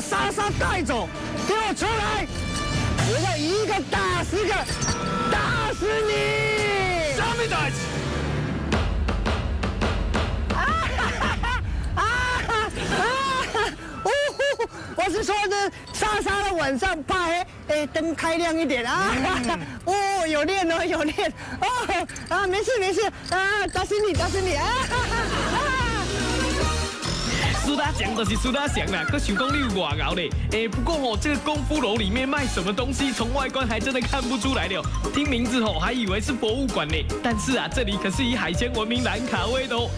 沙带走，给我出来！我要一个打十个，打死你！啊哈哈哈！啊哈啊！呜呼！我是说的莎莎的晚上怕哎哎灯开亮一点啊！哦，有练哦，有练哦啊！没事没事啊，打死你打死你啊！哈哈啊！苏大强就是苏大强啦，可想讲你有外熬嘞。哎，不过哦，这个功夫楼里面卖什么东西，从外观还真的看不出来了。听名字哦，还以为是博物馆呢。但是啊，这里可是以海鲜闻名兰卡威的哦。